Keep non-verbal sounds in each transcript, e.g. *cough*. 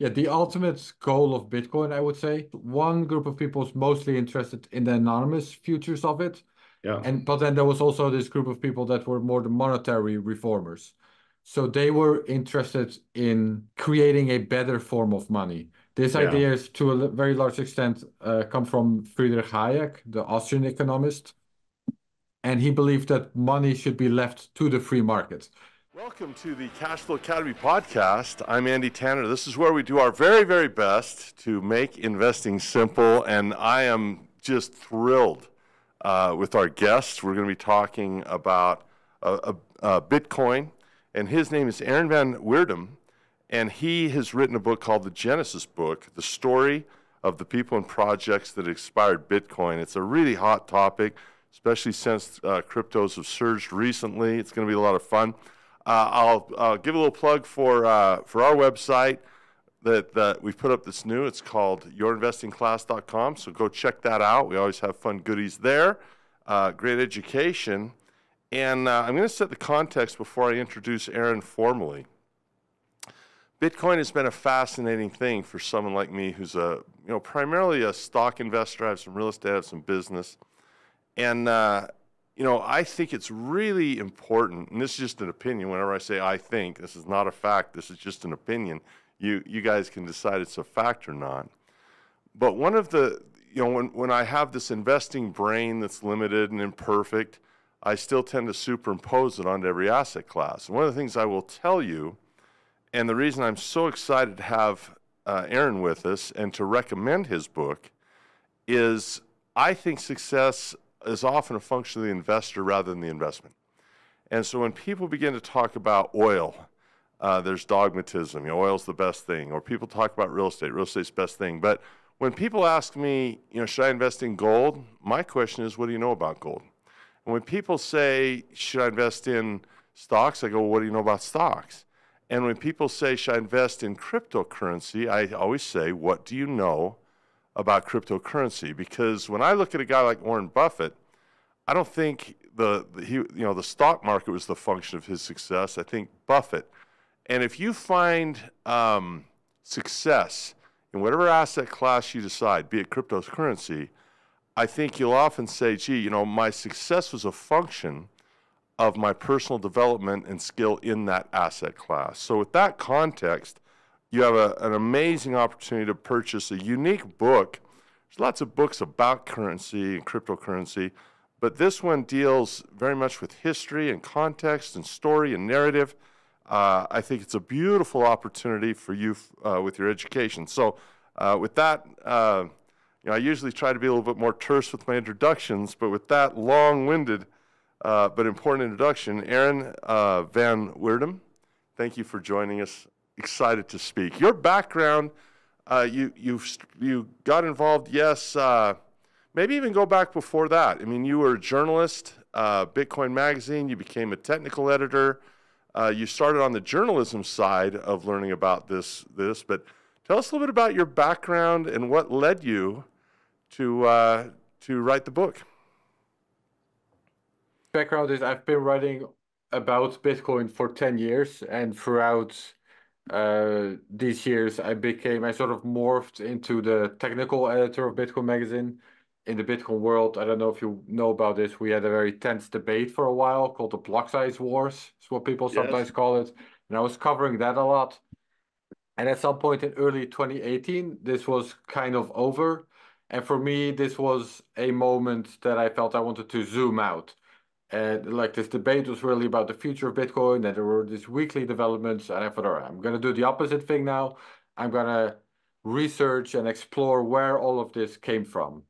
yeah, the ultimate goal of Bitcoin, I would say. One group of people is mostly interested in the anonymous futures of it. Yeah. And but then there was also this group of people that were more the monetary reformers. So they were interested in creating a better form of money. This Yeah. idea is to a very large extent uh, come from Friedrich Hayek, the Austrian economist, and he believed that money should be left to the free market. Welcome to the Cashflow Academy podcast. I'm Andy Tanner. This is where we do our very, very best to make investing simple, and I am just thrilled uh, with our guests. We're going to be talking about uh, uh, Bitcoin, and his name is Aaron Van Wirdum, and he has written a book called The Genesis Book, the story of the people and projects that inspired Bitcoin. It's a really hot topic, especially since uh, cryptos have surged recently. It's going to be a lot of fun. Uh, I'll, I'll, give a little plug for, uh, for our website that, that we've put up that's new. It's called yourinvestingclass.com. So go check that out. We always have fun goodies there, uh, great education. And uh, I'm going to set the context before I introduce Aaron formally. Bitcoin has been a fascinating thing for someone like me who's a, you know, primarily a stock investor. I have some real estate, I have some business. And, uh, you know, I think it's really important, and this is just an opinion. Whenever I say I think, this is not a fact, this is just an opinion. You, you guys can decide it's a fact or not. But one of the, you know, when, when I have this investing brain that's limited and imperfect, I still tend to superimpose it onto every asset class. And one of the things I will tell you, and the reason I'm so excited to have uh, Aaron with us and to recommend his book is I think success is often a function of the investor rather than the investment. And so when people begin to talk about oil, uh, there's dogmatism. You know, oil's the best thing. Or people talk about real estate. Real estate's the best thing. But when people ask me, you know, should I invest in gold? My question is, what do you know about gold? And when people say, should I invest in stocks? I go, well, what do you know about stocks? And when people say, should I invest in cryptocurrency? I always say, what do you know about cryptocurrency? Because when I look at a guy like Warren Buffett, I don't think the, the he, you know the stock market was the function of his success. I think Buffett. And if you find um, success in whatever asset class you decide, be it cryptocurrency, I think you'll often say, gee, you know, my success was a function of my personal development and skill in that asset class. So, with that context, you have a, an amazing opportunity to purchase a unique book. There's lots of books about currency and cryptocurrency, but this one deals very much with history and context and story and narrative. Uh, I think it's a beautiful opportunity for you uh, with your education. So, uh, with that, uh, you know, I usually try to be a little bit more terse with my introductions, but with that long-winded uh, but important introduction, Aaron uh, Van Wirdum, thank you for joining us excited to speak. Your background, uh, you you you got involved. Yes, uh, maybe even go back before that. I mean, you were a journalist, uh, Bitcoin Magazine. You became a technical editor. Uh, you started on the journalism side of learning about this this. But tell us a little bit about your background and what led you to uh, to write the book. Background is I've been writing about Bitcoin for 10 years, and throughout uh, these years, I became, I sort of morphed into the technical editor of Bitcoin Magazine in the Bitcoin world. I don't know if you know about this. We had a very tense debate for a while called the block size wars, is what people sometimes yes. call it. And I was covering that a lot. And at some point in early 2018, this was kind of over. And for me, this was a moment that I felt I wanted to zoom out and like this debate was really about the future of Bitcoin, and there were these weekly developments. And I thought, all right, I'm going to do the opposite thing now. I'm going to research and explore where all of this came from.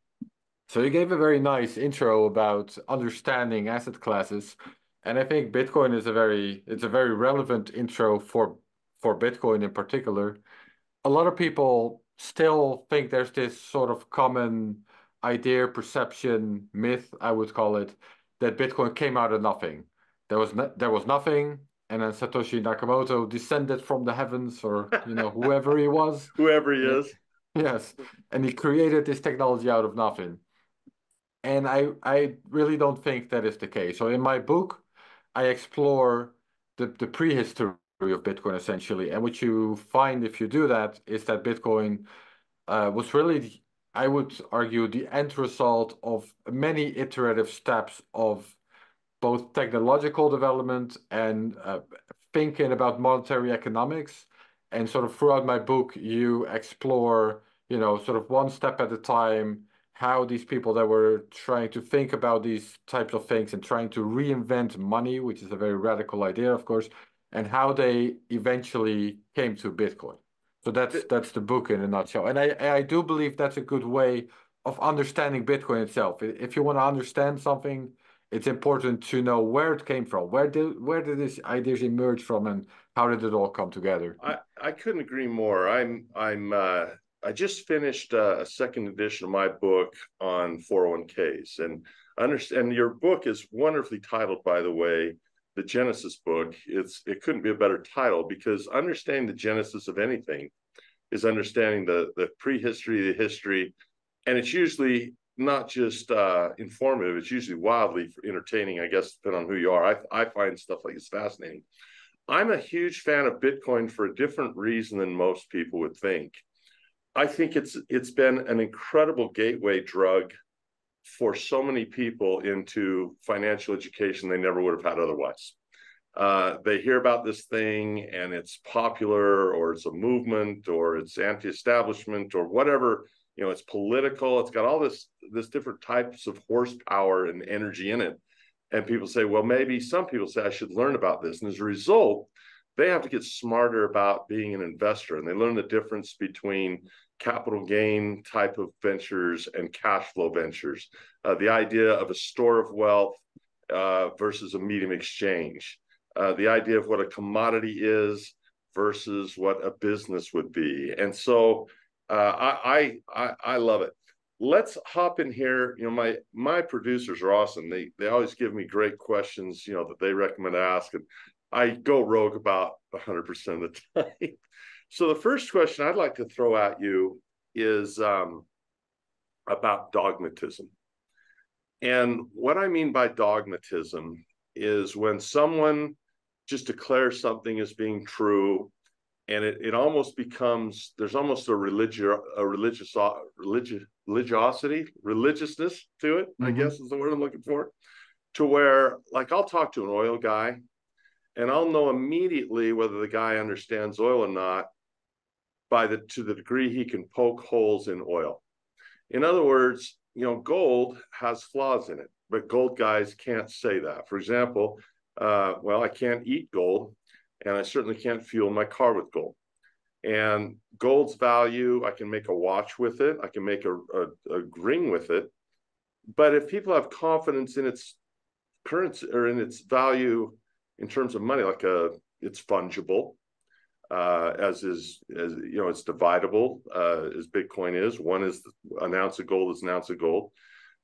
So you gave a very nice intro about understanding asset classes, and I think Bitcoin is a very it's a very relevant intro for for Bitcoin in particular. A lot of people still think there's this sort of common idea, perception, myth, I would call it, that Bitcoin came out of nothing. There was no, there was nothing, and then Satoshi Nakamoto descended from the heavens, or you know whoever he was, *laughs* whoever he is. Yes, and he created this technology out of nothing. And I I really don't think that is the case. So in my book, I explore the the prehistory of Bitcoin essentially. And what you find if you do that is that Bitcoin uh, was really, I would argue, the end result of many iterative steps of both technological development and uh, thinking about monetary economics. And sort of throughout my book, you explore, you know, sort of one step at a time, how these people that were trying to think about these types of things and trying to reinvent money, which is a very radical idea, of course, and how they eventually came to Bitcoin. So that's that's the book in a nutshell. And I I do believe that's a good way of understanding Bitcoin itself. If you want to understand something, it's important to know where it came from. Where did where did these ideas emerge from, and how did it all come together? I, I couldn't agree more. I'm I'm uh, I just finished uh, a second edition of my book on 401ks, and understand your book is wonderfully titled, by the way the Genesis book, it's it couldn't be a better title because understanding the genesis of anything is understanding the the prehistory, the history, and it's usually not just uh, informative; it's usually wildly entertaining. I guess depending on who you are. I I find stuff like this fascinating. I'm a huge fan of Bitcoin for a different reason than most people would think. I think it's it's been an incredible gateway drug for so many people into financial education they never would have had otherwise. Uh, they hear about this thing and it's popular or it's a movement or it's anti-establishment or whatever you know it's political it's got all this this different types of horsepower and energy in it and people say well maybe some people say i should learn about this and as a result they have to get smarter about being an investor and they learn the difference between capital gain type of ventures and cash flow ventures. Uh, the idea of a store of wealth uh, versus a medium exchange. Uh, the idea of what a commodity is versus what a business would be. And so uh, I, I I love it. Let's hop in here. You know, my my producers are awesome. They they always give me great questions. You know that they recommend to ask, and I go rogue about 100% of the *laughs* time. So the first question I'd like to throw at you is um, about dogmatism. And what I mean by dogmatism is when someone just declares something as being true and it, it almost becomes there's almost a religious a religious religious religiosity religiousness to it mm-hmm. i guess is the word i'm looking for to where like i'll talk to an oil guy and i'll know immediately whether the guy understands oil or not by the to the degree he can poke holes in oil. In other words, you know, gold has flaws in it, but gold guys can't say that. For example, uh, well, I can't eat gold, and I certainly can't fuel my car with gold. And gold's value, I can make a watch with it, I can make a, a, a ring with it. But if people have confidence in its currency or in its value in terms of money, like a it's fungible, uh, as is as you know it's dividable uh, as bitcoin is. One is an ounce of gold is an ounce of gold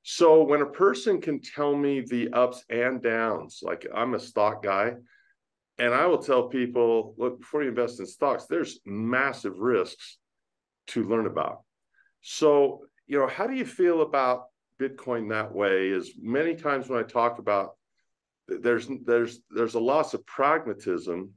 so when a person can tell me the ups and downs like i'm a stock guy and i will tell people look before you invest in stocks there's massive risks to learn about. So you know how do you feel about bitcoin that way? Is many times when i talk about there's there's there's a loss of pragmatism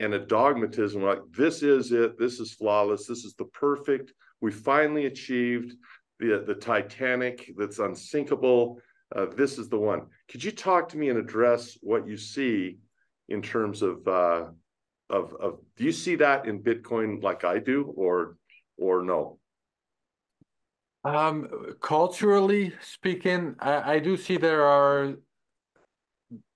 and a dogmatism like this is it this is flawless this is the perfect we finally achieved the the titanic that's unsinkable uh, this is the one. Could you talk to me and address what you see in terms of uh, of of do you see that in bitcoin like i do or or no? Um culturally speaking i, I do see there are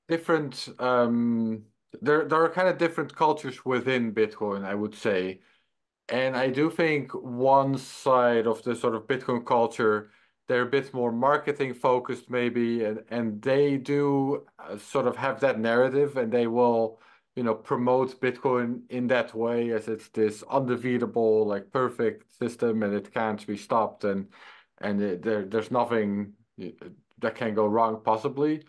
different um there there are kind of different cultures within Bitcoin, I would say. And I do think one side of the sort of Bitcoin culture, they're a bit more marketing focused maybe, and, and they do uh, sort of have that narrative and they will, you know, promote Bitcoin in that way as it's this undefeatable, like perfect system and it can't be stopped and and it, there there's nothing uh, that can go wrong possibly.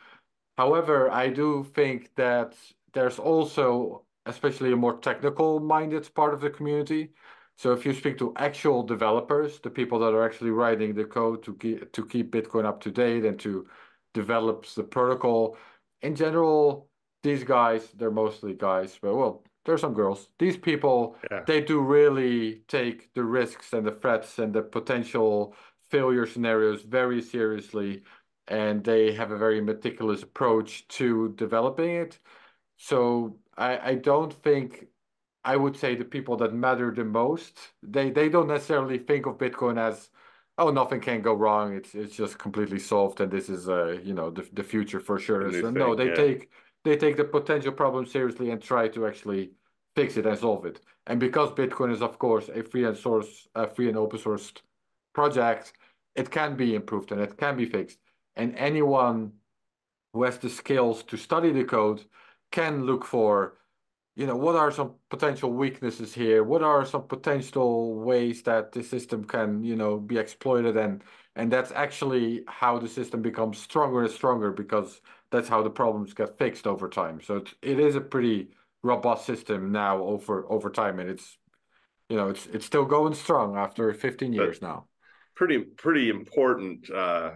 However, I do think that there's also especially a more technical minded part of the community. So if you speak to actual developers, the people that are actually writing the code to keep to keep Bitcoin up to date and to develop the protocol, in general, these guys, they're mostly guys, but well, there are some girls. These people, Yeah. they do really take the risks and the threats and the potential failure scenarios very seriously, and they have a very meticulous approach to developing it. So I, I don't think I would say the people that matter the most, they they don't necessarily think of Bitcoin as, oh, nothing can go wrong. It's it's just completely solved, and this is uh you know the the future for sure. So no, they yeah. take they take the potential problem seriously and try to actually fix it and solve it. And because Bitcoin is of course a free and source, a free and open sourced project, it can be improved and it can be fixed. And anyone who has the skills to study the code can look for you know, what are some potential weaknesses here? What are some potential ways that the system can, you know, be exploited and and that's actually how the system becomes stronger and stronger because that's how the problems get fixed over time. So it, it is a pretty robust system now over over time and it's you know, it's it's still going strong after 15 years now. Pretty pretty important. Uh,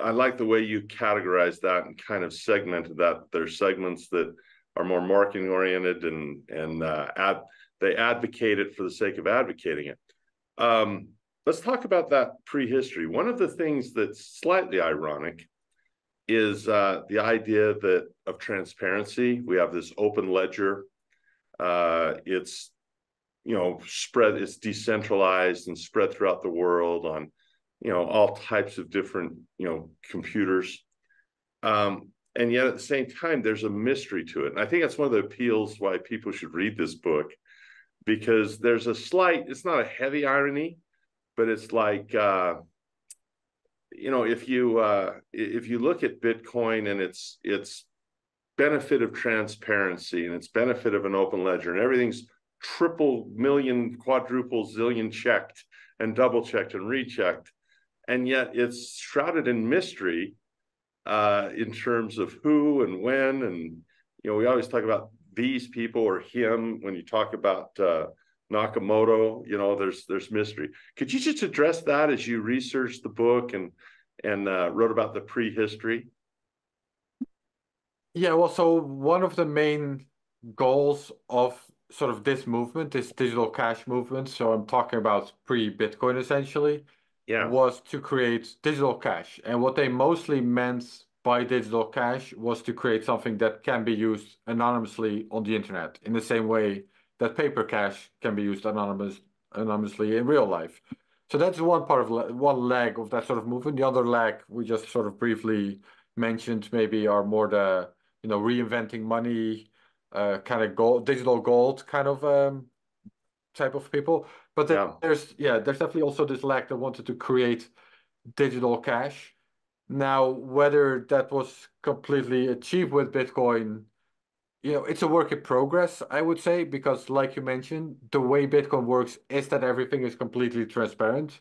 I like the way you categorize that and kind of segmented that. There's segments that are more marketing oriented and and uh, ad, they advocate it for the sake of advocating it. Um, let's talk about that prehistory. One of the things that's slightly ironic is uh, the idea that of transparency. We have this open ledger. Uh, it's you know spread. It's decentralized and spread throughout the world on you know all types of different you know computers. Um, and yet at the same time there's a mystery to it and i think that's one of the appeals why people should read this book because there's a slight it's not a heavy irony but it's like uh you know if you uh if you look at bitcoin and its its benefit of transparency and its benefit of an open ledger and everything's triple million quadruple zillion checked and double checked and rechecked and yet it's shrouded in mystery uh, in terms of who and when. And, you know, we always talk about these people or him when you talk about uh, Nakamoto, you know, there's there's mystery. Could you just address that as you researched the book and and uh, wrote about the prehistory? Yeah, well, so one of the main goals of sort of this movement, this digital cash movement, so I'm talking about pre-Bitcoin essentially, Yeah, was to create digital cash. And what they mostly meant by digital cash was to create something that can be used anonymously on the internet in the same way that paper cash can be used anonymous, anonymously in real life. So that's one part of one leg of that sort of movement. The other leg we just sort of briefly mentioned maybe are more the, you know, reinventing money, uh, kind of gold, digital gold kind of um, type of people. But yeah, there's yeah, there's definitely also this lack that wanted to create digital cash. Now, whether that was completely achieved with Bitcoin, you know, it's a work in progress, I would say, because like you mentioned, the way Bitcoin works is that everything is completely transparent.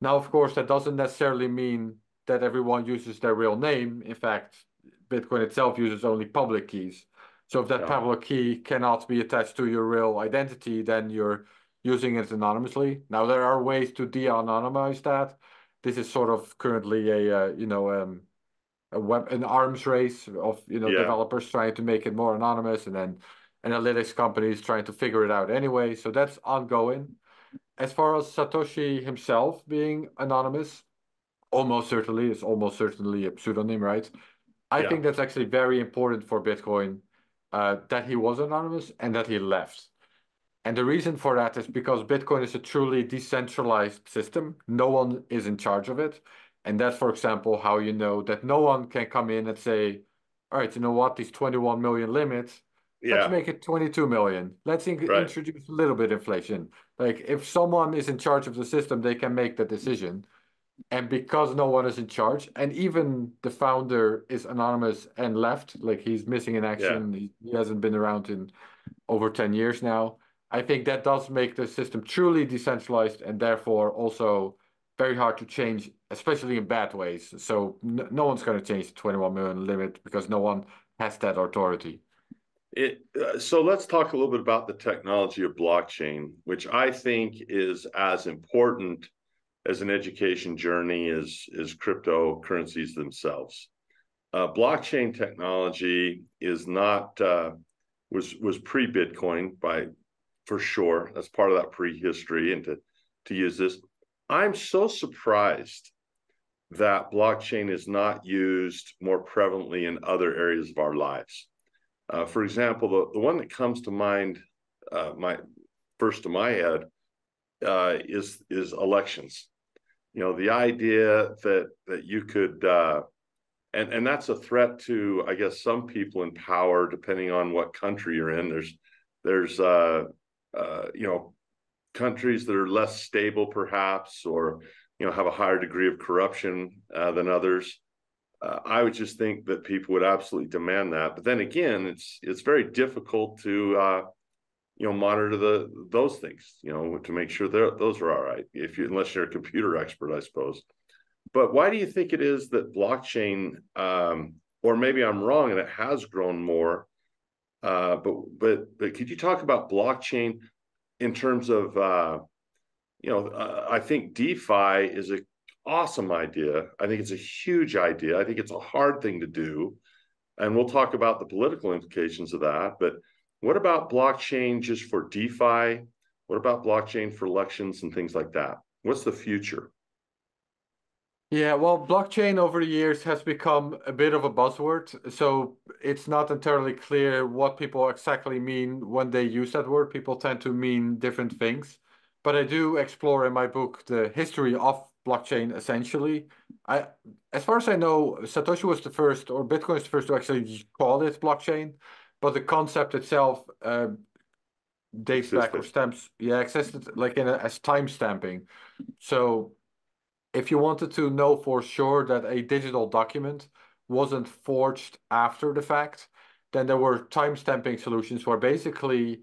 Now, of course, that doesn't necessarily mean that everyone uses their real name. In fact, Bitcoin itself uses only public keys. So if that yeah, public key cannot be attached to your real identity, then you're using it anonymously. Now, there are ways to de-anonymize that. This is sort of currently a, uh, you know, um, a web an arms race of, you know, yeah, developers trying to make it more anonymous and then analytics companies trying to figure it out anyway. So that's ongoing. As far as Satoshi himself being anonymous, almost certainly, it's almost certainly a pseudonym, right? I yeah, think that's actually very important for Bitcoin, uh, that he was anonymous and that he left. And the reason for that is because Bitcoin is a truly decentralized system. No one is in charge of it. And that's, for example, how you know that no one can come in and say, all right, you know what, these 21 million limits, let's make it 22 million. Let's in right, introduce a little bit inflation. Like if someone is in charge of the system, they can make that decision. And because no one is in charge, and even the founder is anonymous and left, like he's missing in yeah. action, he, he hasn't been around in over 10 years now. I think that does make the system truly decentralized and therefore also very hard to change, especially in bad ways. So no, no one's going to change the 21 million limit because no one has that authority. It, uh, so let's talk a little bit about the technology of blockchain, which I think is as important as an education journey as, as cryptocurrencies themselves. Uh, blockchain technology is not uh, was was pre-Bitcoin by for sure. That's part of that prehistory, and to to use this, I'm so surprised that blockchain is not used more prevalently in other areas of our lives. Uh, for example, the, the one that comes to mind, uh, my first to my head, uh, is is elections. You know, the idea that that you could, uh, and and that's a threat to, I guess, some people in power, depending on what country you're in. There's there's uh, uh, you know countries that are less stable, perhaps, or you know have a higher degree of corruption uh, than others. Uh, I would just think that people would absolutely demand that. But then again, it's it's very difficult to uh, you know monitor the those things, you know, to make sure those are all right. If you unless you're a computer expert, I suppose. But why do you think it is that blockchain, um, or maybe I'm wrong, and it has grown more? Uh, but but but could you talk about blockchain in terms of uh, you know, uh, I think DeFi is an awesome idea. I think it's a huge idea. I think it's a hard thing to do. And we'll talk about the political implications of that. But what about blockchain just for DeFi? What about blockchain for elections and things like that? What's the future? Yeah, well, blockchain over the years has become a bit of a buzzword. So it's not entirely clear what people exactly mean when they use that word. People tend to mean different things but I do explore in my book the history of blockchain essentially. I, as far as I know, Satoshi was the first, or Bitcoin is the first to actually call it blockchain, but the concept itself uh, dates back or stamps, yeah, existed like in a, as time stamping. So if you wanted to know for sure that a digital document wasn't forged after the fact, then there were time stamping solutions where basically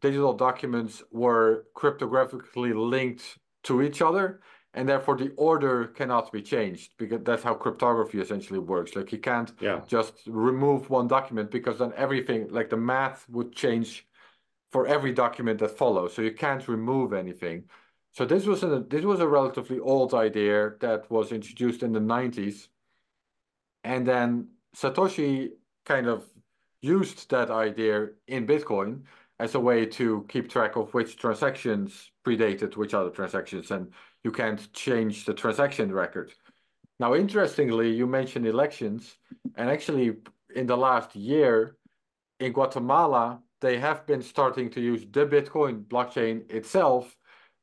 digital documents were cryptographically linked to each other and therefore the order cannot be changed because that's how cryptography essentially works. Like you can't yeah. just remove one document because then everything like the math would change for every document that follows. So you can't remove anything. So this was a this was a relatively old idea that was introduced in the 90s and then satoshi kind of used that idea in bitcoin as a way to keep track of which transactions predated which other transactions, and you can't change the transaction record. Now, interestingly, you mentioned elections, and actually, in the last year, in Guatemala, they have been starting to use the Bitcoin blockchain itself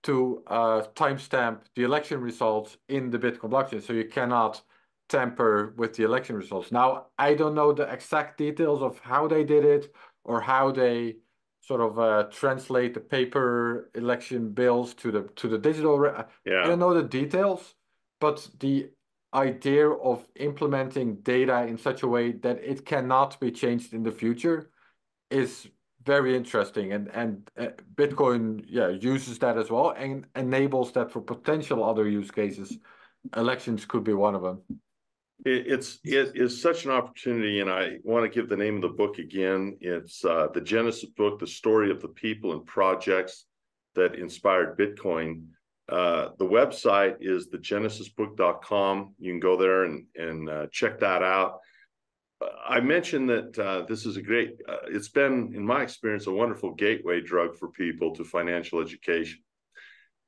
to uh, timestamp the election results in the Bitcoin blockchain. So you cannot tamper with the election results. Now, I don't know the exact details of how they did it or how they sort of uh, translate the paper election bills to the to the digital. Yeah. I don't know the details, but the idea of implementing data in such a way that it cannot be changed in the future is very interesting and and uh, bitcoin yeah uses that as well and enables that for potential other use cases elections could be one of them it, it's it is such an opportunity, and I want to give the name of the book again. It's uh, the Genesis book, the story of the people and projects that inspired Bitcoin. Uh, the website is thegenesisbook.com. You can go there and and uh, check that out. I mentioned that uh, this is a great. Uh, it's been, in my experience, a wonderful gateway drug for people to financial education.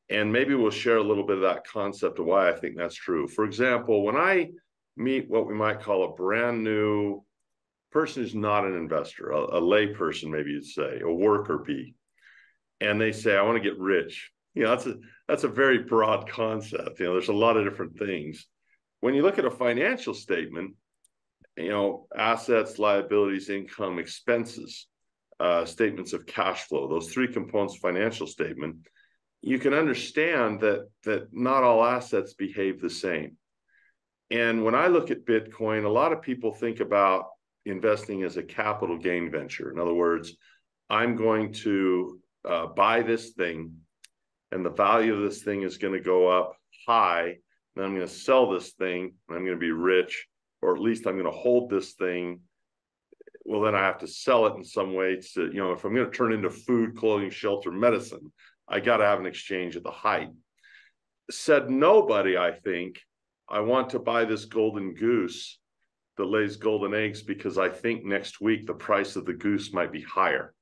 And maybe we'll share a little bit of that concept of why I think that's true. For example, when I meet what we might call a brand new person who's not an investor, a, a lay person, maybe you'd say, a worker bee, and they say, "I want to get rich." You know, that's a that's a very broad concept. You know, there's a lot of different things. When you look at a financial statement, you know, assets, liabilities, income, expenses, uh, statements of cash flow, those three components of financial statement, you can understand that that not all assets behave the same. And when I look at Bitcoin, a lot of people think about investing as a capital gain venture. In other words, I'm going to uh, buy this thing, and the value of this thing is going to go up high. Then I'm going to sell this thing, and I'm going to be rich, or at least I'm going to hold this thing. Well, then I have to sell it in some way to, you know, if I'm going to turn into food, clothing, shelter, medicine, I got to have an exchange at the height. Said nobody, I think, I want to buy this golden goose that lays golden eggs because I think next week the price of the goose might be higher.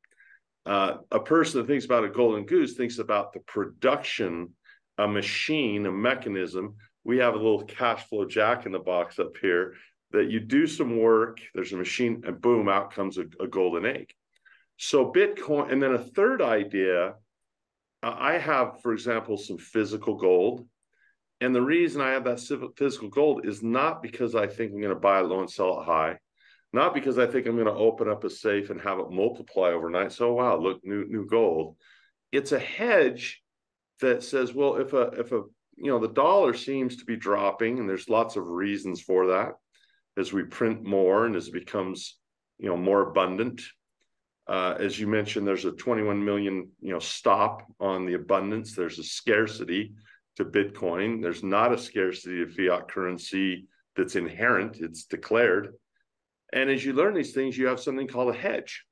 Uh, a person that thinks about a golden goose thinks about the production, a machine, a mechanism. We have a little cash flow jack in the box up here that you do some work, there's a machine, and boom, out comes a, a golden egg. So Bitcoin, and then a third idea, uh, I have, for example, some physical gold. And the reason I have that physical gold is not because I think I'm going to buy low and sell it high, not because I think I'm going to open up a safe and have it multiply overnight. So wow, look, new new gold. It's a hedge that says, well, if a if a you know the dollar seems to be dropping, and there's lots of reasons for that as we print more and as it becomes you know more abundant uh, as you mentioned there's a 21 million you know stop on the abundance there's a scarcity to bitcoin. There's not a scarcity of fiat currency that's inherent. It's declared. And as you learn these things you have something called a hedge.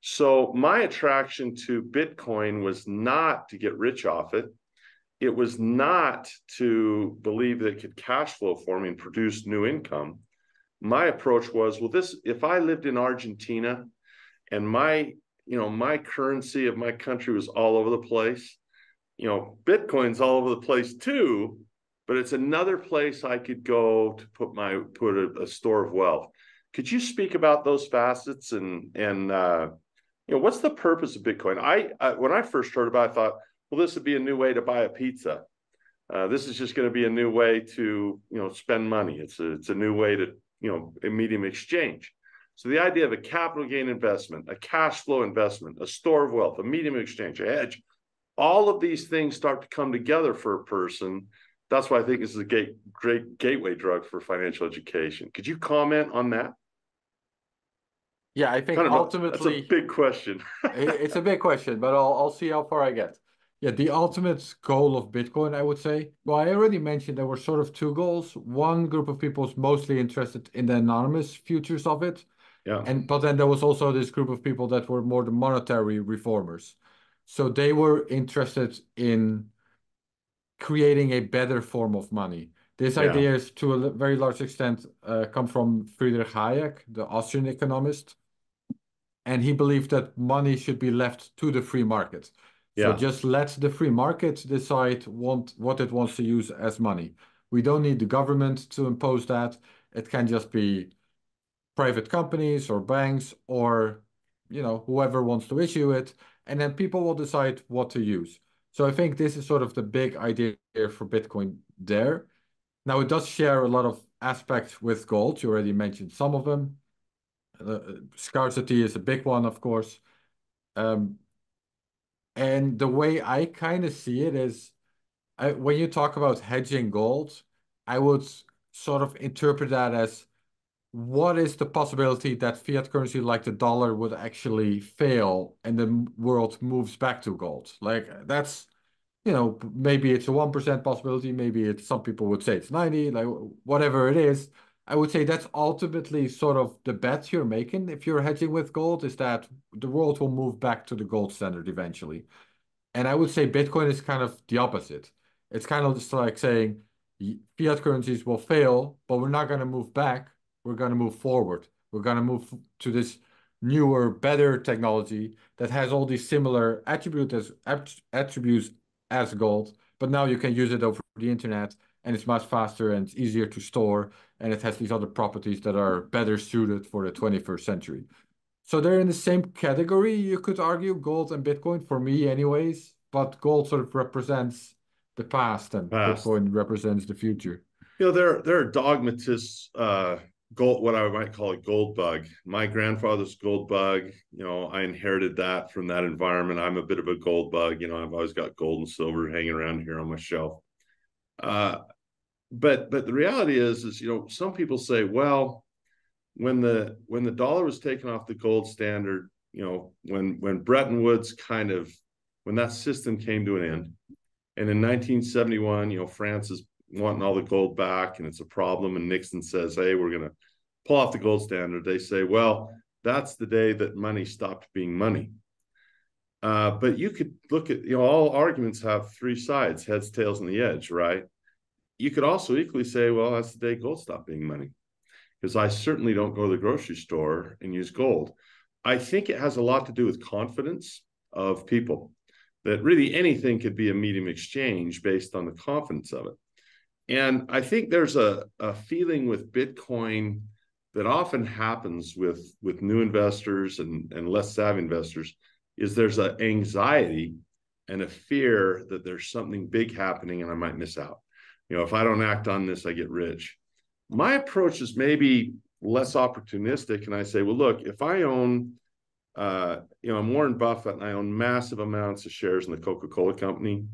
So my attraction to bitcoin was not to get rich off it. It was not to believe that it could cash flow for me and produce new income. My approach was well this if i lived in argentina and my you know my currency of my country was all over the place you know bitcoin's all over the place too but it's another place i could go to put my put a, a store of wealth. Could you speak about those facets and and uh, you know what's the purpose of bitcoin? I, I when i first heard about it, i thought well this would be a new way to buy a pizza. Uh, this is just going to be a new way to you know spend money. It's a, it's a new way to you know, a medium exchange. So the idea of a capital gain investment, a cash flow investment, a store of wealth, a medium exchange, a hedge, all of these things start to come together for a person. That's why I think this is a gate, great gateway drug for financial education. Could you comment on that? Yeah, I think kind of ultimately a, that's a big question. *laughs* it's a big question, but I'll I'll see how far I get. Yeah, the ultimate goal of Bitcoin, I would say. Well, I already mentioned there were sort of two goals. One group of people is mostly interested in the anonymous futures of it. Yeah. And but then there was also this group of people that were more the monetary reformers. So they were interested in creating a better form of money. This yeah. idea is to a very large extent uh, come from Friedrich Hayek, the Austrian economist. And he believed that money should be left to the free market. So just let the free market decide want, what it wants to use as money. We don't need the government to impose that. It can just be private companies or banks or you know whoever wants to issue it, and then people will decide what to use. So I think this is sort of the big idea for Bitcoin there. Now it does share a lot of aspects with gold. You already mentioned some of them. Uh, scarcity is a big one, of course. Um, and the way I kind of see it is, I, when you talk about hedging gold, I would sort of interpret that as what is the possibility that fiat currency like the dollar would actually fail and the world moves back to gold? Like that's, you know, maybe it's a 1% possibility, maybe it's some people would say it's 90, like whatever it is. I would say that's ultimately sort of the bet you're making if you're hedging with gold is that the world will move back to the gold standard eventually. And I would say Bitcoin is kind of the opposite. It's kind of just like saying fiat currencies will fail, but we're not going to move back. We're going to move forward. We're going to move to this newer, better technology that has all these similar attributes as attributes as gold, but now you can use it over the internet and it's much faster and it's easier to store and it has these other properties that are better suited for the 21st century. So they're in the same category, you could argue, gold and Bitcoin, for me anyways, but gold sort of represents the past and past. Bitcoin represents the future. You know, there, there are dogmatists, uh, gold, what I might call a gold bug. My grandfather's gold bug, you know, I inherited that from that environment. I'm a bit of a gold bug, you know, I've always got gold and silver hanging around here on my shelf. Uh, but but the reality is is you know some people say well when the when the dollar was taken off the gold standard you know when when Bretton Woods kind of when that system came to an end and in 1971 you know France is wanting all the gold back and it's a problem and Nixon says hey we're going to pull off the gold standard they say well that's the day that money stopped being money uh, but you could look at you know all arguments have three sides heads tails and the edge right you could also equally say, well, that's the day gold stopped being money. because I certainly don't go to the grocery store and use gold. I think it has a lot to do with confidence of people that really anything could be a medium exchange based on the confidence of it. And I think there's a, a feeling with Bitcoin that often happens with, with new investors and, and less savvy investors is there's an anxiety and a fear that there's something big happening and I might miss out. You know, if I don't act on this, I get rich. My approach is maybe less opportunistic. And I say, well, look, if I own, uh, you know, I'm Warren Buffett and I own massive amounts of shares in the Coca Cola Company.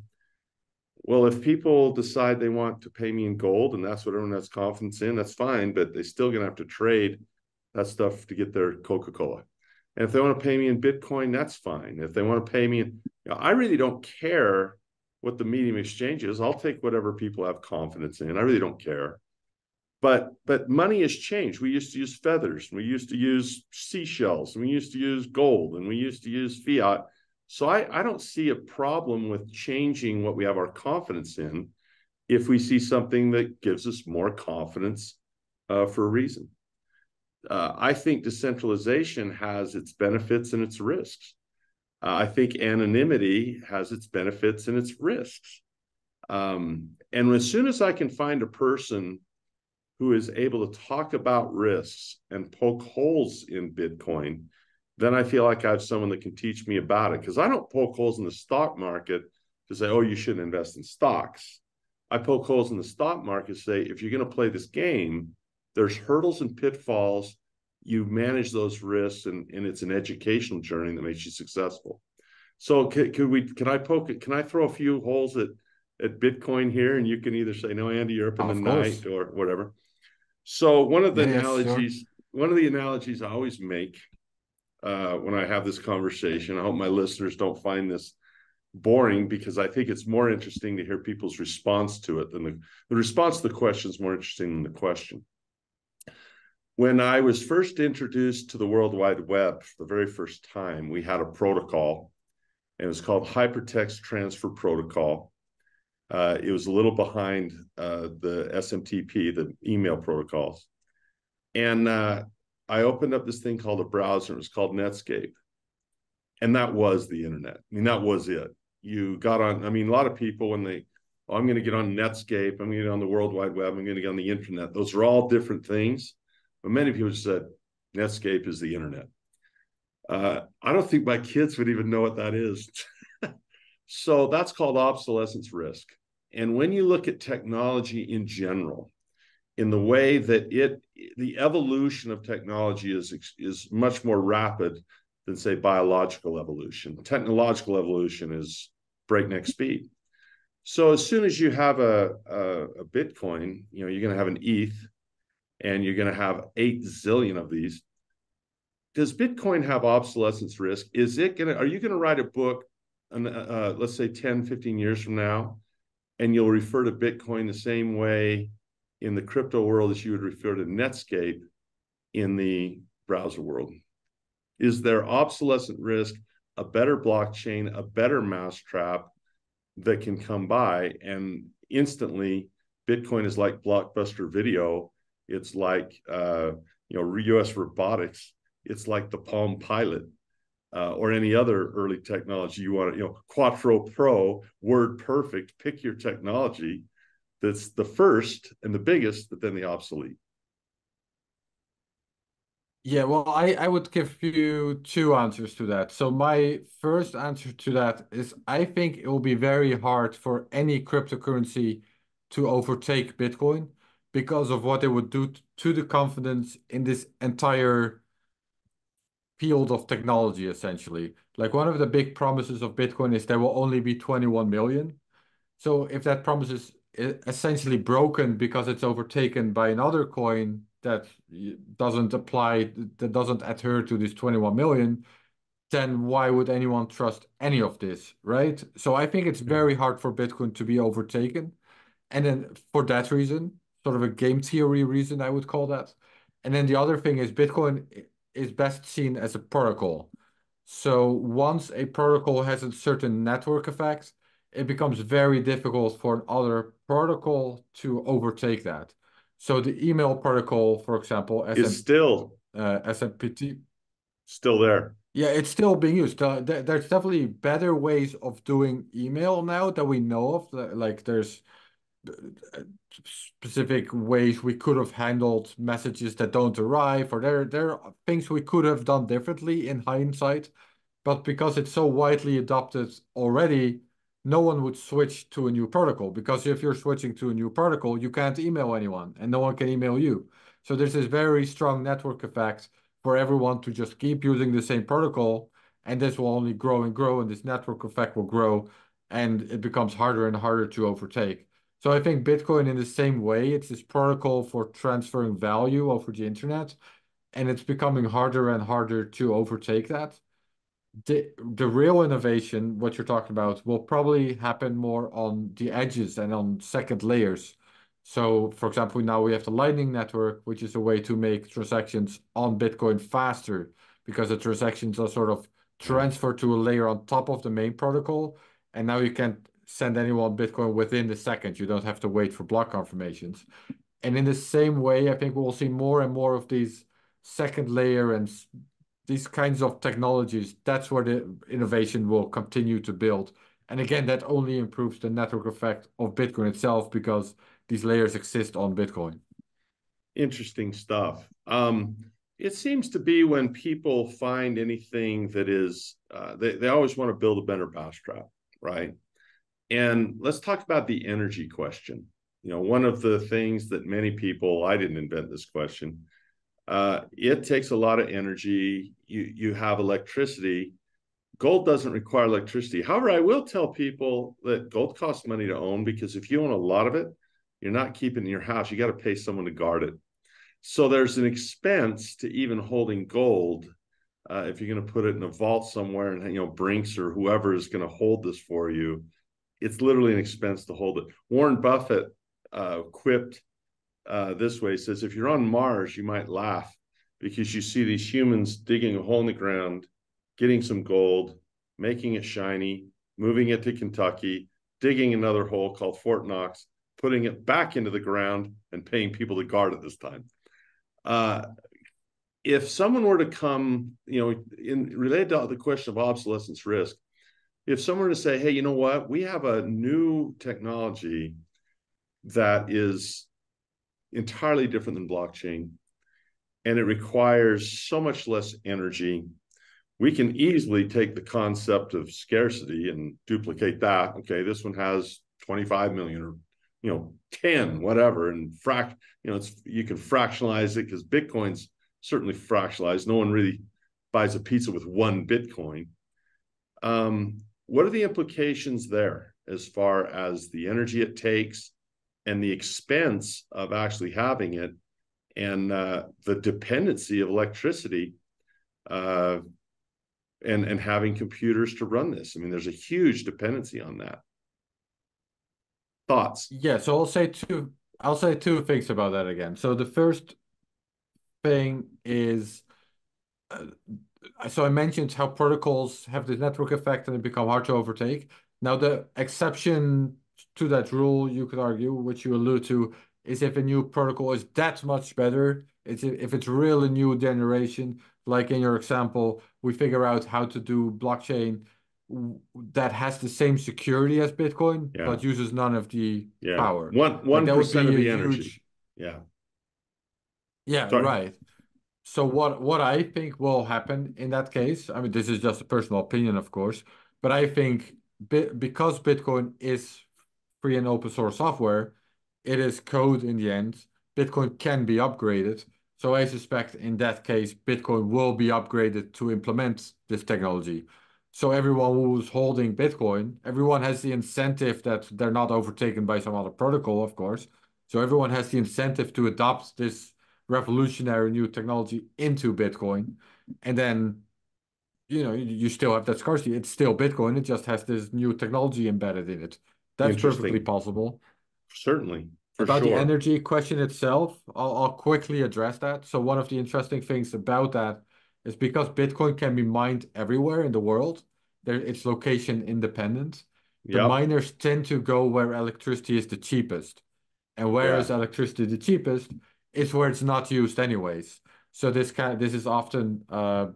Well, if people decide they want to pay me in gold and that's what everyone has confidence in, that's fine, but they're still going to have to trade that stuff to get their Coca Cola. And if they want to pay me in Bitcoin, that's fine. If they want to pay me, in, you know, I really don't care what the medium exchange is. I'll take whatever people have confidence in. I really don't care. But but money has changed. We used to use feathers, we used to use seashells, we used to use gold, and we used to use fiat. So I, I don't see a problem with changing what we have our confidence in if we see something that gives us more confidence uh, for a reason. Uh, I think decentralization has its benefits and its risks. Uh, I think anonymity has its benefits and its risks. Um, and as soon as I can find a person who is able to talk about risks and poke holes in Bitcoin, then I feel like I have someone that can teach me about it. Because I don't poke holes in the stock market to say, oh, you shouldn't invest in stocks. I poke holes in the stock market to say, if you're going to play this game, there's hurdles and pitfalls. You manage those risks, and, and it's an educational journey that makes you successful. So, can, can we? Can I poke it? Can I throw a few holes at at Bitcoin here, and you can either say, "No, Andy, you're up in the course. night," or whatever. So one of the yes, analogies, sure. one of the analogies I always make uh, when I have this conversation, I hope my listeners don't find this boring because I think it's more interesting to hear people's response to it than the, the response to the question is more interesting than the question. When I was first introduced to the World Wide Web for the very first time, we had a protocol, and it was called Hypertext Transfer Protocol. Uh, it was a little behind uh, the SMTP, the email protocols. And uh, I opened up this thing called a browser. It was called Netscape. And that was the internet. I mean, that was it. You got on, I mean, a lot of people, when they, oh, I'm going to get on Netscape, I'm going to get on the World Wide Web, I'm going to get on the internet. Those are all different things. But many people said Netscape is the internet. Uh, I don't think my kids would even know what that is. *laughs* so that's called obsolescence risk. And when you look at technology in general, in the way that it, the evolution of technology is, is much more rapid than, say, biological evolution. Technological evolution is breakneck speed. So as soon as you have a, a, a Bitcoin, you know, you're going to have an ETH and you're going to have 8 zillion of these. Does Bitcoin have obsolescence risk? Is it going to, are you going to write a book, uh, uh, let's say 10, 15 years from now, and you'll refer to Bitcoin the same way in the crypto world as you would refer to Netscape in the browser world? Is there obsolescent risk, a better blockchain, a better mousetrap that can come by and instantly Bitcoin is like blockbuster video. It's like uh, you know U.S. robotics. It's like the Palm Pilot uh, or any other early technology you want to, you know, Quattro Pro, Word Perfect, pick your technology that's the first and the biggest, but then the obsolete. Yeah, well, I, I would give you two answers to that. So my first answer to that is I think it will be very hard for any cryptocurrency to overtake Bitcoin because of what it would do to the confidence in this entire field of technology, essentially. Like one of the big promises of Bitcoin is there will only be 21 million. So if that promise is essentially broken because it's overtaken by another coin that doesn't apply, that doesn't adhere to this 21 million, then why would anyone trust any of this, right? So I think it's very hard for Bitcoin to be overtaken. And then for that reason, sort of a game theory reason, I would call that. And then the other thing is Bitcoin is best seen as a protocol. So once a protocol has a certain network effect, it becomes very difficult for another protocol to overtake that. So the email protocol, for example, SM, Is still uh, SMPT, still there. yeah, it's still being used. Uh, there, there's definitely better ways of doing email now that we know of. Like there's uh, specific ways we could have handled messages that don't arrive, or there there are things we could have done differently in hindsight. But because it's so widely adopted already, no one would switch to a new protocol because if you're switching to a new protocol, you can't email anyone and no one can email you. So there's this very strong network effect for everyone to just keep using the same protocol, and this will only grow and grow, and this network effect will grow, and it becomes harder and harder to overtake. So I think Bitcoin in the same way, it's this protocol for transferring value over the internet, and it's becoming harder and harder to overtake that the the real innovation, what you're talking about, will probably happen more on the edges and on second layers. So, for example, now we have the Lightning Network, which is a way to make transactions on Bitcoin faster because the transactions are sort of transferred to a layer on top of the main protocol. And now you can send anyone Bitcoin within the second. You don't have to wait for block confirmations. And in the same way, I think we'll see more and more of these second layer and these kinds of technologies, that's where the innovation will continue to build. And again, that only improves the network effect of Bitcoin itself because these layers exist on Bitcoin. Interesting stuff. Um, it seems to be when people find anything that is, uh, they, they always want to build a better mousetrap, right? And let's talk about the energy question. You know, one of the things that many people, I didn't invent this question, uh, it takes a lot of energy. You you have electricity. Gold doesn't require electricity. However, I will tell people that gold costs money to own because if you own a lot of it, you're not keeping in your house. You got to pay someone to guard it. So there's an expense to even holding gold. Uh, if you're going to put it in a vault somewhere, and you know Brinks or whoever is going to hold this for you, it's literally an expense to hold it. Warren Buffett uh, quipped uh, this way says if you're on Mars, you might laugh because you see these humans digging a hole in the ground, getting some gold, making it shiny, moving it to Kentucky, digging another hole called Fort Knox, putting it back into the ground, and paying people to guard it this time. Uh, if someone were to come, you know, in related to the question of obsolescence risk, if someone were to say, "Hey, you know what? We have a new technology that is entirely different than blockchain and it requires so much less energy. We can easily take the concept of scarcity and duplicate that. Okay this one has 25 million or you know 10 whatever and fract you know it's you can fractionalize it because bitcoin's certainly fractionalized. No one really buys a pizza with one bitcoin. Um, what are the implications there as far as the energy it takes and the expense of actually having it and uh, the dependency of electricity uh, and and having computers to run this. I mean, there's a huge dependency on that. Thoughts? Yeah, so I'll say two I'll say two things about that again. So the first thing is uh, so I mentioned how protocols have this network effect and they become hard to overtake. Now the exception to that rule, you could argue, which you allude to, is if a new protocol is that much better. It's if it's really new generation, like in your example, we figure out how to do blockchain that has the same security as Bitcoin, Yeah. but uses none of the Yeah, power. one one percent of the energy. huge- Yeah, Yeah, Sorry. right. So what what I think will happen in that case, I mean, this is just a personal opinion, of course, but I think bi because Bitcoin is free and open source software, it is code in the end. Bitcoin can be upgraded. So I suspect in that case, Bitcoin will be upgraded to implement this technology. So everyone who's holding Bitcoin, everyone has the incentive that they're not overtaken by some other protocol, of course. So everyone has the incentive to adopt this revolutionary new technology into Bitcoin. And then, you know, you still have that scarcity. It's still Bitcoin. It just has this new technology embedded in it. That's perfectly possible. certainly for About the energy question itself, I'll, I'll quickly address that. So one of the interesting things about that is because Bitcoin can be mined everywhere in the world, there it's location independent. The Yep. miners tend to go where electricity is the cheapest. And where Yeah. is electricity the cheapest is where it's not used anyways. So this kind this is often uh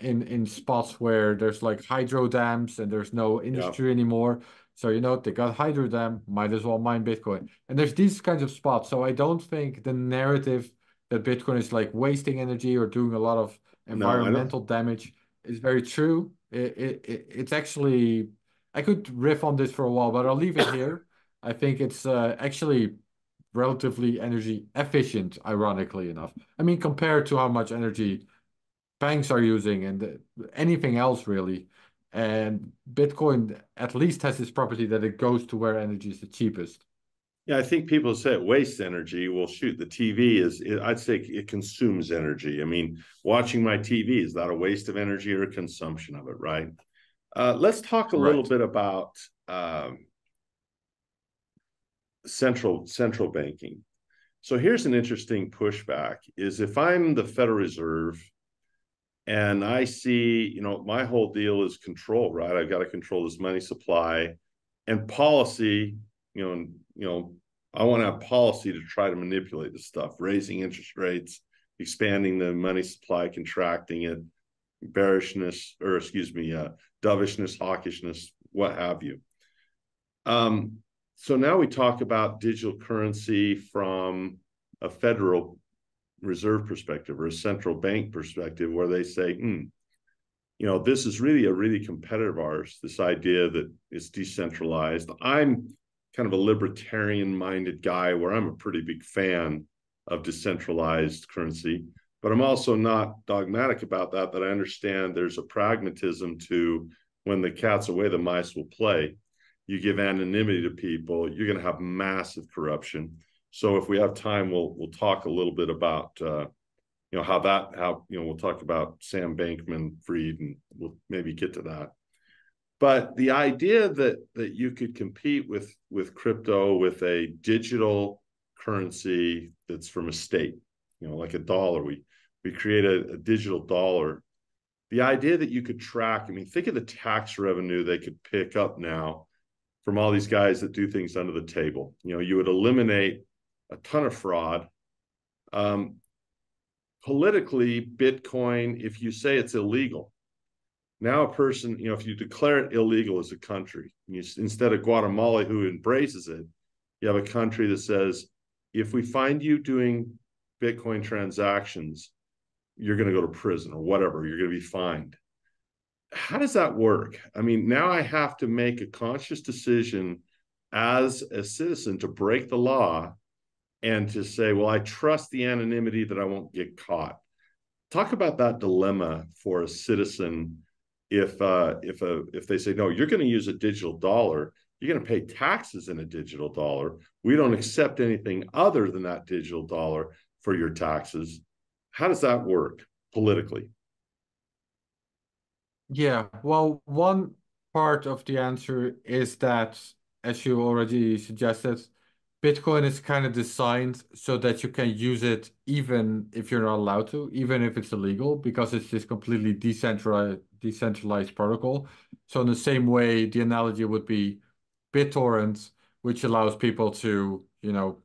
in in spots where there's like hydro dams and there's no industry anymore. So you know they got hydro dam, might as well mine Bitcoin. And there's these kinds of spots. So I don't think the narrative that Bitcoin is like wasting energy or doing a lot of No, environmental damage is very true. It, it, it it's actually I could riff on this for a while, but I'll leave it here. I think it's uh, actually relatively energy efficient, ironically enough. I mean, compared to how much energy banks are using and uh, anything else really. And Bitcoin at least has this property that it goes to where energy is the cheapest. Yeah, I think people say it wastes energy. Well, shoot, the TV is, it, I'd say it consumes energy. I mean, watching my TV, is that a waste of energy or a consumption of it, right? Uh, let's talk a little bit about um, central central banking. So here's an interesting pushback: is if I'm the Federal Reserve and I see, you know, my whole deal is control, right? I've got to control this money supply and policy. You know, you know, I want to have policy to try to manipulate this stuff, raising interest rates, expanding the money supply, contracting it, bearishness, or excuse me, uh, dovishness, hawkishness, what have you. Um, so now we talk about digital currency from a federal reserve perspective or a central bank perspective, where they say, hmm, you know, this is really a really competitive ours, this idea that it's decentralized. I'm kind of a libertarian minded guy where I'm a pretty big fan of decentralized currency, but I'm also not dogmatic about that, that I understand there's a pragmatism to when the cat's away, the mice will play. You give anonymity to people, you're going to have massive corruption. So if we have time, we'll we'll talk a little bit about uh, you know how that how you know we'll talk about Sam Bankman Fried and we'll maybe get to that. But the idea that that you could compete with with crypto with a digital currency that's from a state, you know, like a dollar, we we create a, a digital dollar. The idea that you could track, I mean, think of the tax revenue they could pick up now from all these guys that do things under the table. You know, you would eliminate a ton of fraud. Um, politically, Bitcoin, if you say it's illegal, now a person, you know, if you declare it illegal as a country, you, instead of Guatemala who embraces it, you have a country that says, if we find you doing Bitcoin transactions, you're going to go to prison or whatever, you're going to be fined. How does that work? I mean, now I have to make a conscious decision as a citizen to break the law and to say, well, I trust the anonymity that I won't get caught. Talk about that dilemma for a citizen if uh, if a if they say no, you're going to use a digital dollar, you're going to pay taxes in a digital dollar. We don't accept anything other than that digital dollar for your taxes. How does that work politically? Yeah, well, one part of the answer is that, as you already suggested, Bitcoin is kind of designed so that you can use it even if you're not allowed to, even if it's illegal, because it's this completely decentralized decentralized protocol. So in the same way, the analogy would be BitTorrent, which allows people to, you know,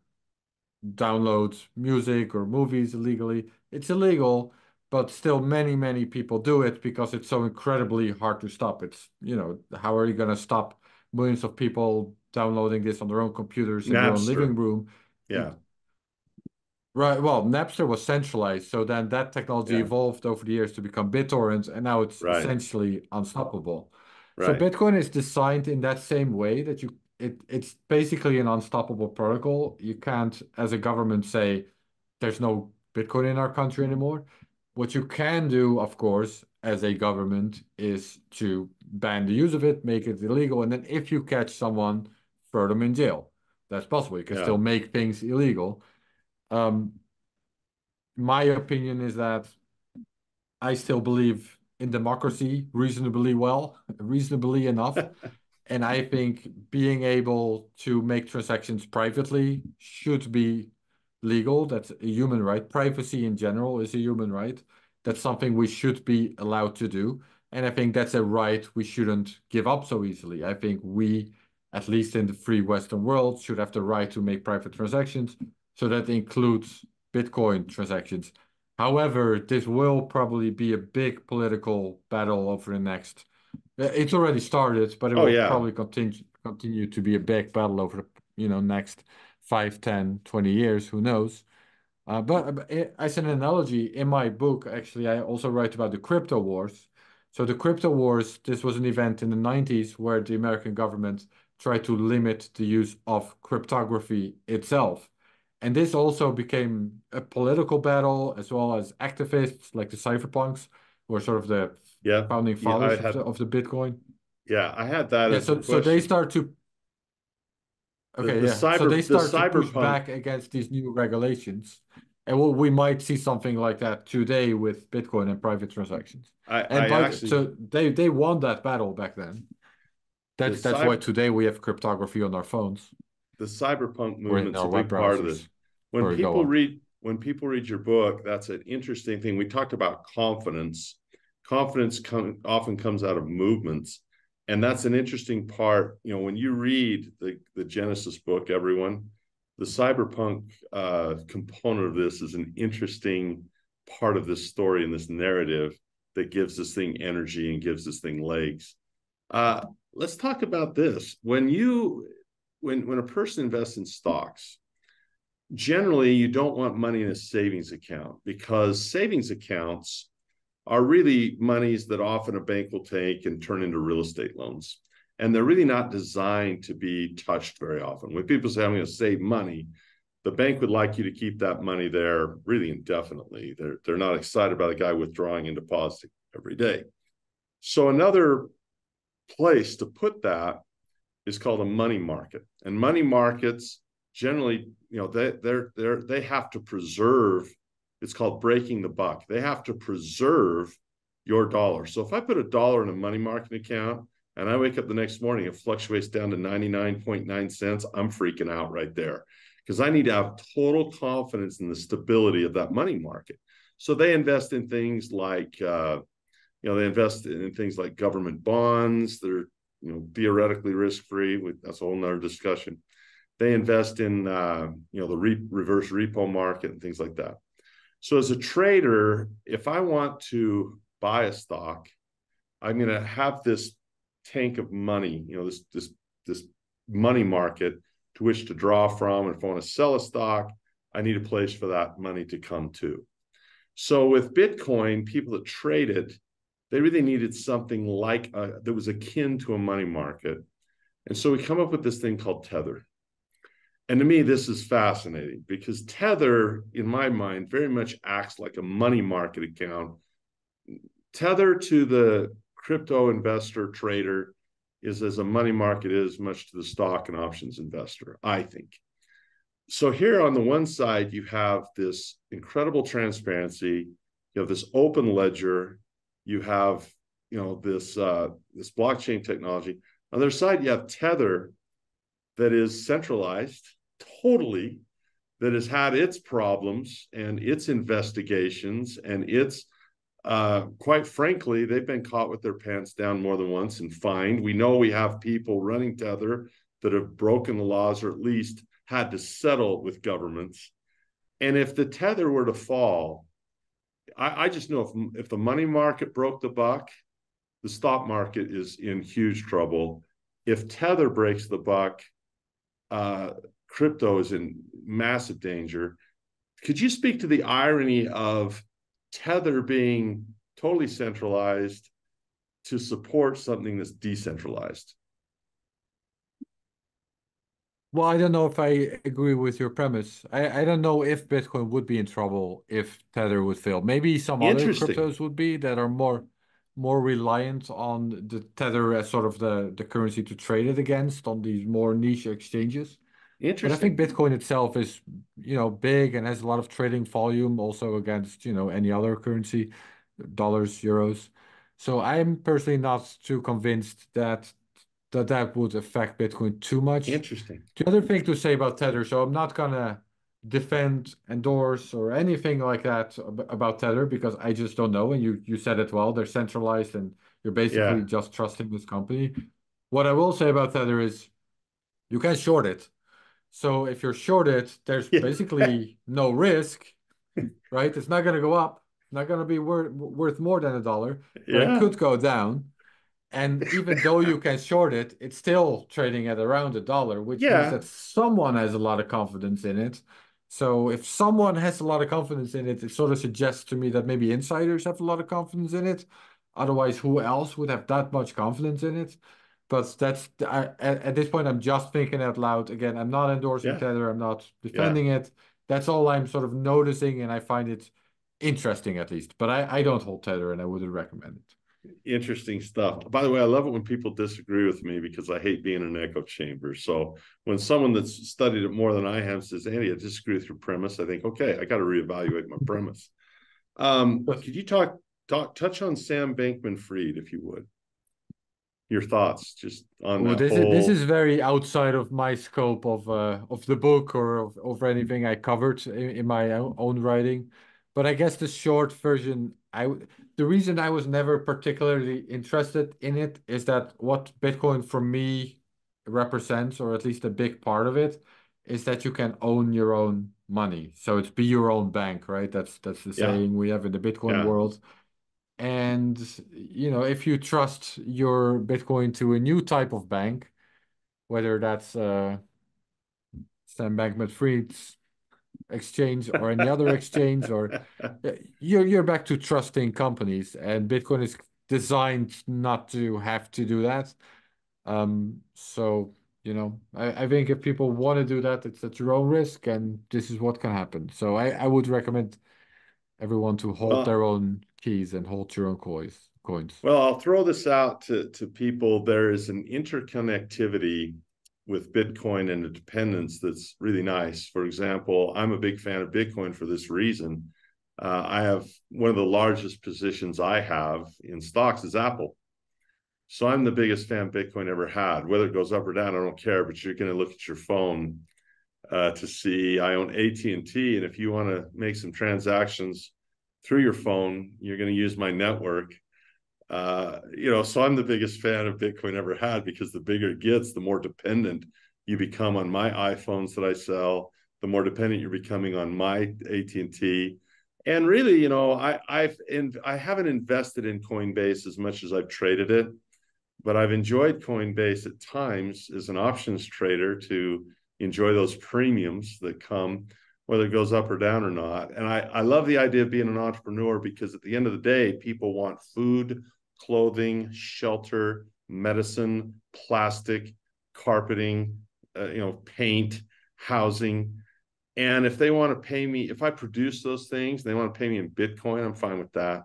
download music or movies illegally. It's illegal, but still many, many people do it because it's so incredibly hard to stop. It's, you know, how are you going to stop millions of people downloading this on their own computers in their own living room? Yeah. Right. Well, Napster was centralized, so then that technology Yeah. evolved over the years to become BitTorrent, and now it's Right. essentially unstoppable. So Bitcoin is designed in that same way that you it it's basically an unstoppable protocol. You can't, as a government, say there's no Bitcoin in our country anymore. What you can do, of course, as a government, is to ban the use of it, make it illegal, and then if you catch someone, throw them in jail. That's possible. You can Yeah. still make things illegal. Um, my opinion is that I still believe in democracy reasonably well, *laughs* reasonably enough. *laughs* And I think being able to make transactions privately should be legal. That's a human right. Privacy in general is a human right. That's something we should be allowed to do. And I think that's a right we shouldn't give up so easily. I think we at least in the free Western world, should have the right to make private transactions. So that includes Bitcoin transactions. However, this will probably be a big political battle over the next. Uh, it's already started, but it Oh will yeah. probably continue continue to be a big battle over the, you know, next 5, 10, 20 years, who knows? Uh, but uh, uh, as an analogy, in my book, actually, I also write about the crypto wars. So the crypto wars, this was an event in the 90s where the American government tried to limit the use of cryptography itself. And this also became a political battle as well as activists like the cypherpunks were sort of the Yeah. founding Yeah, fathers had of the, of the Bitcoin. yeah, I had that Yeah, as so so they start to okay, the yeah. So cyber they the start to push back against these new regulations. And well, we might see something like that today with Bitcoin and private transactions. I And I by actually so they they won that battle back then. The That's that's why today we have cryptography on our phones the cypherpunk movement's a big part of this. When people read when people read your book, that's an interesting thing. We talked about confidence. Confidence come, often comes out of movements, and that's an interesting part. You know, when you read the the Genesis book, everyone, the cypherpunk uh, component of this is an interesting part of this story and this narrative that gives this thing energy and gives this thing legs. Uh, let's talk about this. When you when when a person invests in stocks, generally you don't want money in a savings account because savings accounts are really monies that often a bank will take and turn into real estate loans. And they're really not designed to be touched very often. When people say, I'm going to save money, the bank would like you to keep that money there really indefinitely. They're, they're not excited about a guy withdrawing and depositing every day. So, another place to put that is called a money market. And money markets generally, you know, they they're they're they have to preserve. It's called breaking the buck. They have to preserve your dollar. So if I put a dollar in a money market account and I wake up the next morning, it fluctuates down to 99.9 cents, I'm freaking out right there because I need to have total confidence in the stability of that money market. So they invest in things like, uh, you know, they invest in things like government bonds. They're, you know, theoretically risk free. That's a whole nother discussion. They invest in, uh, you know, the re- reverse repo market and things like that. So as a trader, if I want to buy a stock, I'm going to have this tank of money, you know, this this this money market to which to draw from. And if I want to sell a stock, I need a place for that money to come to. So with Bitcoin, people that trade it, they really needed something like a, that was akin to a money market. And so we come up with this thing called Tether. And to me, this is fascinating because Tether, in my mind, very much acts like a money market account. Tether to the crypto investor trader is as a money market is much to the stock and options investor, I think. So here on the one side, you have this incredible transparency, you have this open ledger, you have you know this uh, this blockchain technology. On the other side, you have Tether that is centralized totally, that has had its problems and its investigations and its uh, quite frankly, they've been caught with their pants down more than once and fined. We know we have people running Tether that have broken the laws or at least had to settle with governments. And if the Tether were to fall, I, I just know if, if the money market broke the buck, the stock market is in huge trouble. If Tether breaks the buck, uh, crypto is in massive danger. Could you speak to the irony of Tether being totally centralized to support something that's decentralized. Well, I don't know if I agree with your premise. I, I don't know if Bitcoin would be in trouble if Tether would fail. Maybe some other cryptos would be that are more more reliant on the Tether as sort of the, the currency to trade it against on these more niche exchanges. But I think Bitcoin itself is, you know, big and has a lot of trading volume also against, you know, any other currency, dollars, euros. So I'm personally not too convinced that that that would affect Bitcoin too much. Interesting. The other thing to say about Tether, so I'm not gonna defend, endorse, or anything like that about Tether because I just don't know. And you you said it well, they're centralized and you're basically Yeah. just trusting this company. What I will say about Tether is you can short it. So if you're shorted, there's yeah. basically no risk, right? It's not going to go up, not going to be worth worth more than a dollar, but yeah. it could go down. And even though you can short it, it's still trading at around a dollar, which yeah. means that someone has a lot of confidence in it. So if someone has a lot of confidence in it, it sort of suggests to me that maybe insiders have a lot of confidence in it. Otherwise, who else would have that much confidence in it? But that's I, at, this point, I'm just thinking out loud. Again, I'm not endorsing yeah. Tether. I'm not defending yeah. it. That's all I'm sort of noticing, and I find it interesting at least. But I, I don't hold Tether, and I wouldn't recommend it interesting stuff. By the way, I love it when people disagree with me because I hate being in an echo chamber. So when someone that's studied it more than I have says, Andy, I disagree with your premise, I think, okay, I got to reevaluate my premise. Um, could you talk, talk, touch on Sam Bankman Fried, if you would? Your thoughts just on well, this whole... is this is very outside of my scope of uh, of the book or of, of anything I covered in, in my own writing. But I guess the short version, I the reason I was never particularly interested in it is that what Bitcoin for me represents, or at least a big part of it, is that you can own your own money. So it's be your own bank, right? That's that's the yeah. saying we have in the Bitcoin yeah. world. And you know, if you trust your Bitcoin to a new type of bank, whether that's uh, Sam Bankman-Fried's exchange or any other *laughs* exchange or you're you're back to trusting companies and bitcoin is designed not to have to do that. Um so you know i, I think if people want to do that it's at your own risk and this is what can happen. So i i would recommend everyone to hold well, their own keys and hold your own coins coins. Well i'll throw this out to to people. There is an interconnectivity with Bitcoin and the dependence that's really nice. For example, I'm a big fan of Bitcoin for this reason. Uh, I have one of the largest positions I have in stocks is Apple. So I'm the biggest fan Bitcoin ever had. Whether it goes up or down, I don't care. But you're going to look at your phone uh, to see. I own AT and T, and if you want to make some transactions through your phone, you're going to use my network uh, you know, so I'm the biggest fan of Bitcoin ever had because the bigger it gets, the more dependent you become on my iPhones that I sell, the more dependent you're becoming on my AT&T. And really, you know, I I've in, I haven't invested in Coinbase as much as I've traded it, but I've enjoyed Coinbase at times as an options trader to enjoy those premiums that come whether it goes up or down or not. And I, I love the idea of being an entrepreneur because at the end of the day, people want food, clothing, shelter, medicine, plastic, carpeting, uh, you know, paint, housing. And if they want to pay me, if I produce those things, they want to pay me in Bitcoin, I'm fine with that.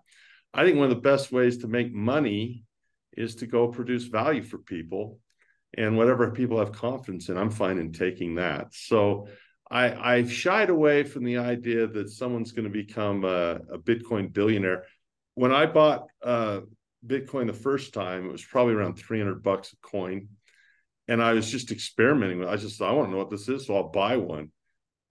I think one of the best ways to make money is to go produce value for people. And whatever people have confidence in, I'm fine in taking that. So I, I've shied away from the idea that someone's going to become a, a Bitcoin billionaire. When I bought uh, Bitcoin the first time, it was probably around 300 bucks a coin. And I was just experimenting with it. I just, I want to know what this is, so I'll buy one.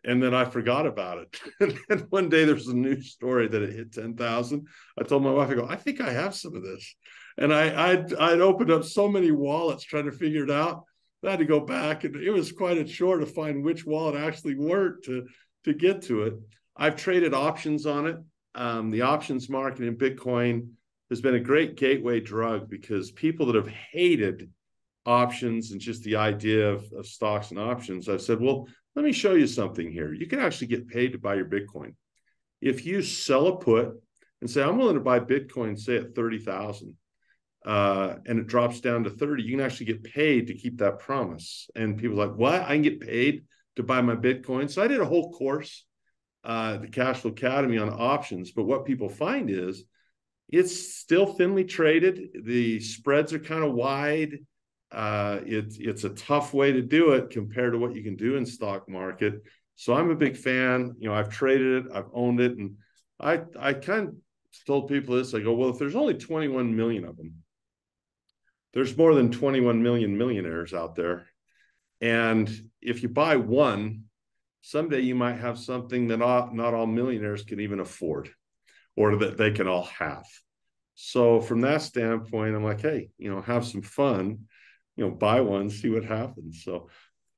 And then I forgot about it. *laughs* and then one day there's a news story that it hit 10,000. I told my wife, I go, I think I have some of this. And I, I'd, I'd opened up so many wallets trying to figure it out. I had to go back and it was quite a chore to find which wallet actually worked to, to get to it. I've traded options on it. Um, the options market in Bitcoin has been a great gateway drug because people that have hated options and just the idea of, of stocks and options, I've said, well, let me show you something here. You can actually get paid to buy your Bitcoin. If you sell a put and say, I'm willing to buy Bitcoin, say at 30,000, uh, and it drops down to 30, you can actually get paid to keep that promise. And people like, what? I can get paid to buy my Bitcoin. So I did a whole course, uh, the Cashflow Academy on options. But what people find is it's still thinly traded. The spreads are kind of wide. Uh, it's it's a tough way to do it compared to what you can do in stock market. So I'm a big fan. You know, I've traded it, I've owned it, and I I kind of told people this. I go, well, if there's only 21 million of them, there's more than 21 million millionaires out there, and if you buy one, someday you might have something that not, not all millionaires can even afford or that they can all have. So from that standpoint, I'm like, hey, you know, have some fun, you know, buy one, see what happens. So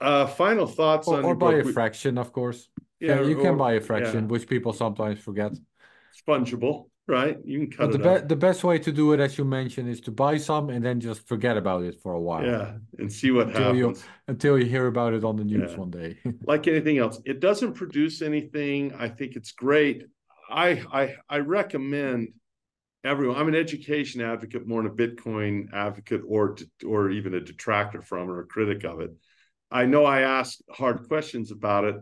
Uh, final thoughts Or, on or buy book. a fraction, of course. Yeah, you can buy a yeah, fraction, which people sometimes forget. it's fungible, right? You can cut But the be the best way to do it, as you mentioned, is to buy some and then just forget about it for a while Yeah, and see what Until you- happens. until you hear about it on the news Yeah. one day. *laughs* Like anything else, it doesn't produce anything. I think it's great. I I I recommend everyone. I'm an education advocate more than a Bitcoin advocate or or even a detractor from or a critic of it. I know I ask hard questions about it.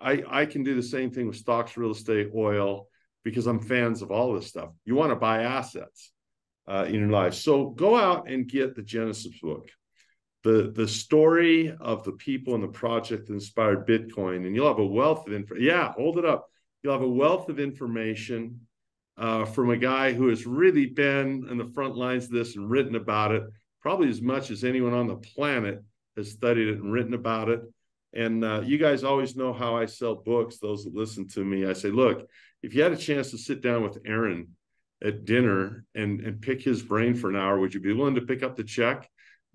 I I can do the same thing with stocks, real estate, oil because I'm fans of all this stuff. You want to buy assets uh, in your life, so go out and get the Genesis book the the story of the people and the project that inspired Bitcoin, and you'll have a wealth of info. Yeah, hold it up. You'll have a wealth of information uh, from a guy who has really been in the front lines of this and written about it, probably as much as anyone on the planet has studied it and written about it. And uh, you guys always know how I sell books. Those that listen to me, I say, look, if you had a chance to sit down with Aaron at dinner and and pick his brain for an hour, would you be willing to pick up the check?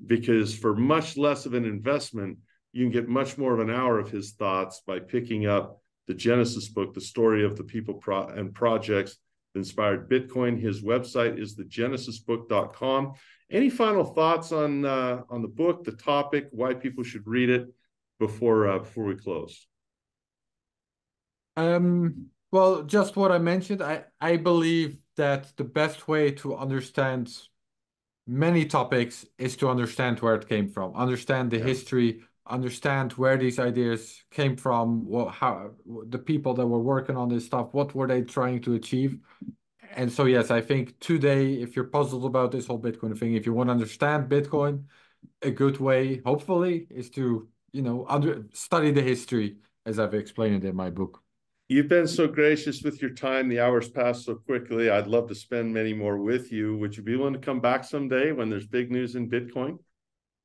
because for much less of an investment, you can get much more of an hour of his thoughts by picking up the Genesis book, the story of the people pro- and projects that inspired Bitcoin. His website is thegenesisbook.com. Any final thoughts on uh, on the book, the topic, why people should read it before uh, before we close? Um, well, just what I mentioned, I, I believe that the best way to understand many topics is to understand where it came from, understand the Yeah. history, understand where these ideas came from, what, how the people that were working on this stuff, what were they trying to achieve? And so, yes, I think today, if you're puzzled about this whole Bitcoin thing, if you want to understand Bitcoin, a good way, hopefully, is to, you know, under study the history as I've explained it in my book. You've been so gracious with your time. The hours pass so quickly. I'd love to spend many more with you. Would you be willing to come back someday when there's big news in Bitcoin?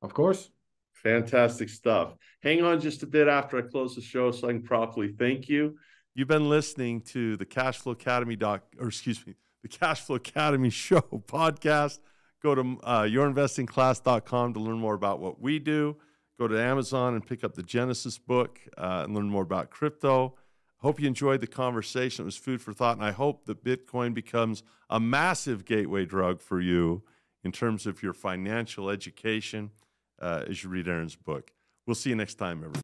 Of course. Fantastic stuff. Hang on just a bit after I close the show so I can properly thank you. You've been listening to the Cashflow Academy doc, or excuse me, the Cashflow Academy *laughs* show podcast. Go to uh, yourinvestingclass.com to learn more about what we do. Go to Amazon and pick up the Genesis book uh, and learn more about crypto. Hope you enjoyed the conversation. It was food for thought, and I hope that Bitcoin becomes a massive gateway drug for you in terms of your financial education uh, as you read Aaron's book. We'll see you next time, everyone.